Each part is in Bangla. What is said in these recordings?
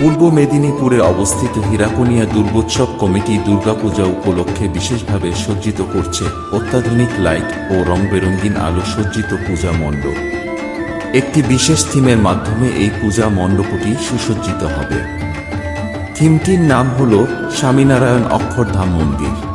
পূর্ব মেদিনীপুরে অবস্থিত হীরাকুনিয়া দুর্গোৎসব কমিটি দুর্গাপূজা উপলক্ষে বিশেষভাবে সজ্জিত করছে অত্যাধুনিক লাইট ও রং বেরঙ্গিন আলো সজ্জিত পূজা মণ্ডপ। একটি বিশেষ থিমের মাধ্যমে এই পূজা মণ্ডপটি সুসজ্জিত হবে। থিমটির নাম হল স্বামীনারায়ণ অক্ষরধাম মন্দির।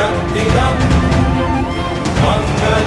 something up. Wonder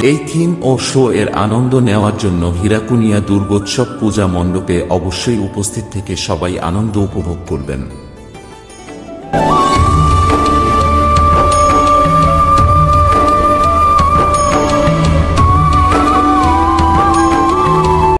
এই থিম ও শো এর আনন্দ নেওয়ার জন্য হীরাকুনিয়া দুর্গোৎসব পূজা মণ্ডপে অবশ্যই উপস্থিত থেকে সবাই আনন্দ উপভোগ করবেন।